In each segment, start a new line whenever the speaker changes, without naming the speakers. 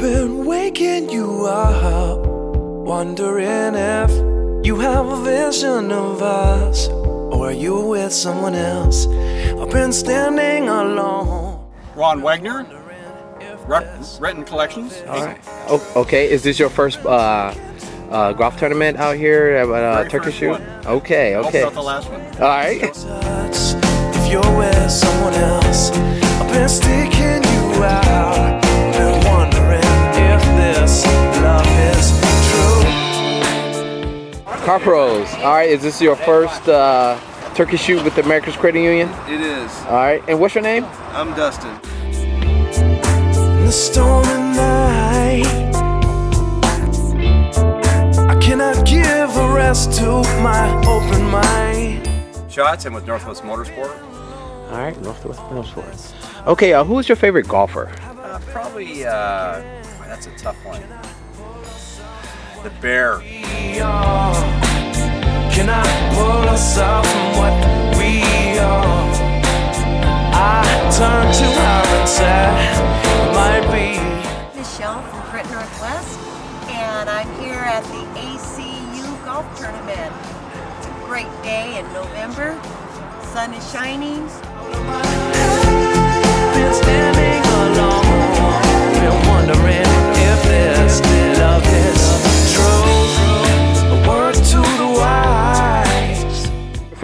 been waking you up, wondering if you have a vision of us, or are you with someone else? I've been standing alone.
Ron Wagner, Renton Collections.
All right. Oh, okay. Is this your first uh, uh, golf tournament out here at uh, Turkey Shoot?
one.
Okay, okay.
Also the last one.
All right.
if you're with someone else. I've been sticking you out, true.
Car pros. All right. Is this your first uh, Turkey Shoot with the Americans Credit Union?
It is.
All right. And what's your name?
I'm Dustin.
In the stormy night, I cannot give a rest to my open mind.
Shots and with Northwest Motorsport.
All right. Northwest Motorsports. Okay. Uh, who is your favorite golfer?
Uh, probably, uh, boy, that's a tough one. The Bear.
We are. Can I pull us up from what we are? I turn to how it's at. Might be.
Michelle from Print Northwest, and I'm here at the ACU Golf Tournament. It's a great day in November. Sun is shining.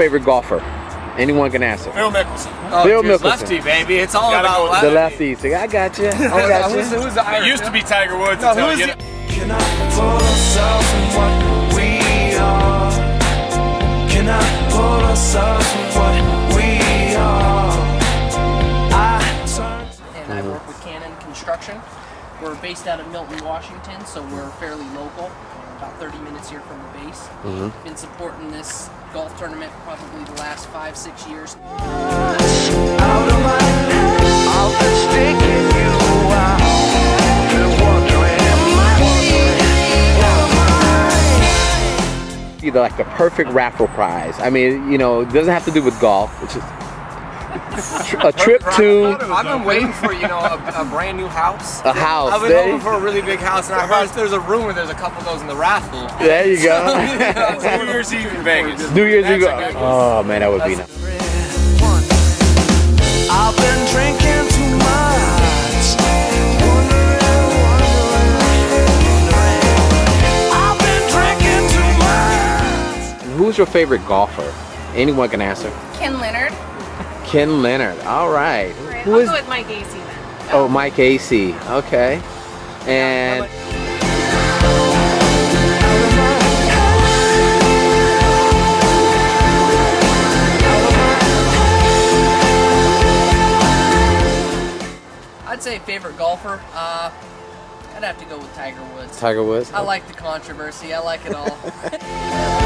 Favorite golfer? Anyone can answer.
Phil Mickelson.
Oh, Phil
Just
Mickelson.
Lefty, baby. It's all about
go
The
lefty.
lefty. I got you. I got
Who's,
you.
who's the
It used to be Tiger Woods
No,
until
who's
you
the-
Can I pull ourselves from what we are? Can I pull ourselves from what we are? I turn
and I work with Cannon Construction. We're based out of Milton, Washington, so we're fairly local. About 30 minutes here from the base. Mm-hmm. Been supporting this golf tournament probably the last five, six years.
out of my head. I've been sticking you out.
Either like the perfect raffle prize. I mean, you know, it doesn't have to do with golf. It's just a trip to
I've been waiting for you know a, a brand new house.
a house.
I've been
There,
hoping for a really big house, and I heard there's a rumor there's a couple of those in the raffle.
there you go.
New Year's Eve in Vegas.
New Year's Eve.
That's a good
Oh man, that would be nice.
I've been drinking too much. Wondering, wondering, wondering. I've been drinking too much.
Who's your favorite golfer? Anyone can answer.
Ken Leonard.
Ken Leonard. All right.
Right,
Who
I'll
is?
go with Mike Acey then.
Oh, Mike AC. Okay. And
I'd say favorite golfer. Uh, I'd have to go with Tiger Woods.
Tiger Woods.
I like the controversy. I like it all.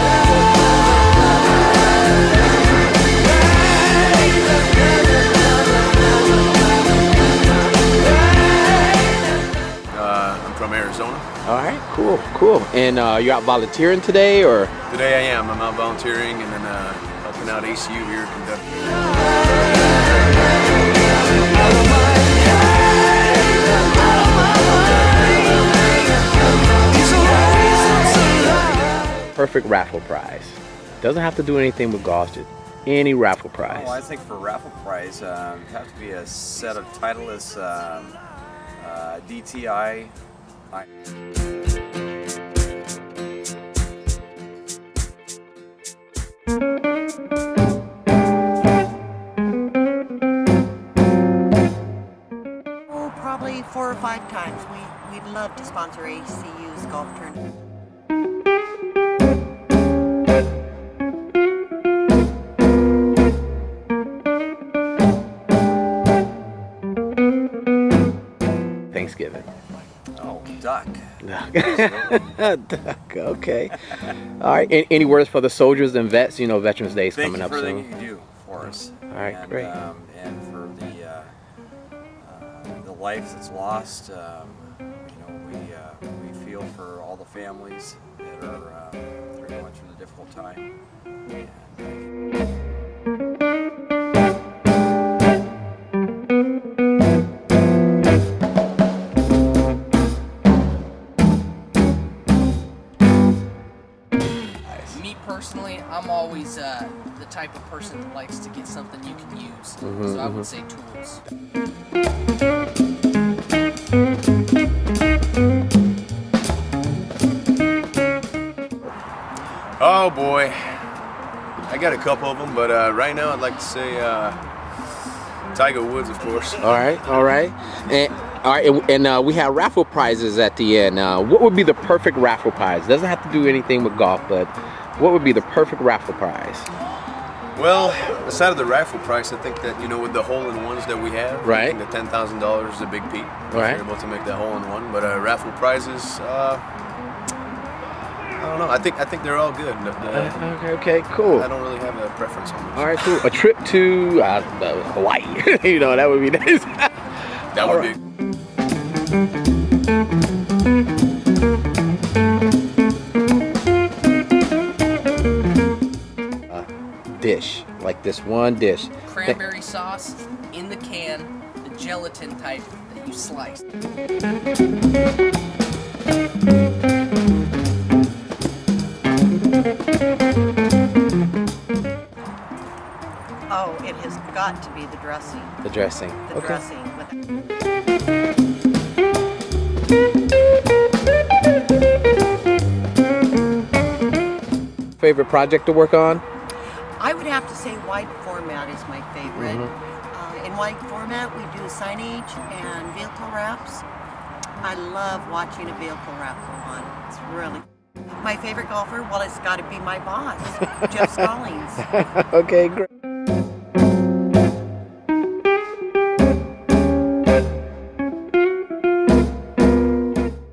Cool. Cool. And uh, you out volunteering today, or?
Today I am. I'm out volunteering and then uh, helping out ACU here conducting.
Perfect raffle prize. Doesn't have to do anything with golf. Just any raffle prize.
Well, I think for raffle prize, um, it has to be a set of Titleist um, uh, DTI. I-
probably four or five times. We, we'd love to sponsor ACU's golf tournament.
Thanksgiving.
Oh, duck.
Duck, okay. All right. Any, any words for the soldiers and vets? You know, Veterans Day is
Thank
coming
you
up
for everything
soon.
you do for us.
All right,
and,
great.
Um, life that's lost, um, you know, we uh, we feel for all the families that are uh, going through the difficult time. And,
you can use.
Mm-hmm,
so I would say tools.
Oh boy, I got a couple of them, but uh, right now I'd like to say uh, Tiger Woods, of course.
All right, all right, and all right, and, and uh, we have raffle prizes at the end. Uh, what would be the perfect raffle prize? Doesn't have to do anything with golf, but what would be the perfect raffle prize?
Well, aside of the raffle price, I think that you know with the hole-in-ones that we have,
Right.
I think the ten thousand dollars is a big peak.
Right.
We're able to make that hole-in-one, but uh, raffle prizes, uh, I don't know. I think I think they're all good. The-
Okay, okay, cool.
I don't really have a preference on those.
All right, cool. A trip to uh, uh, Hawaii. you know, that would be nice.
That would be.
Dish, like this one dish.
Cranberry sauce in the can, the gelatin type that you slice.
Oh, it has got to be the dressing.
The dressing.
The
okay.
dressing
Favorite project to work on?
I would have to say wide format is my favorite.
Mm-hmm.
Uh, in wide format, we do signage and vehicle wraps. I love watching a vehicle wrap go on. It's really my favorite golfer. Well, it's got to be my boss, Jeff Stallings.
okay, great.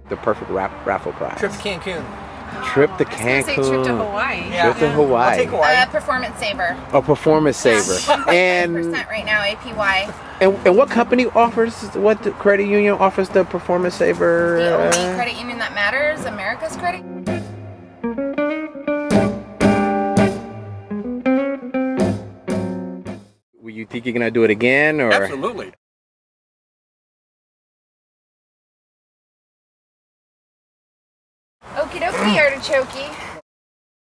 The perfect rap- raffle prize.
Trip to Cancun.
Trip to
I was gonna say
Cancun.
trip to Hawaii.
Yeah.
Trip to Hawaii.
I'll take Hawaii.
Uh, performance saver.
A performance saver. and,
percent right now, APY.
and and what company offers? What the credit union offers the performance saver?
The only credit union that matters, America's Credit.
Will you think you're gonna do it again, or?
Absolutely.
Artichoke.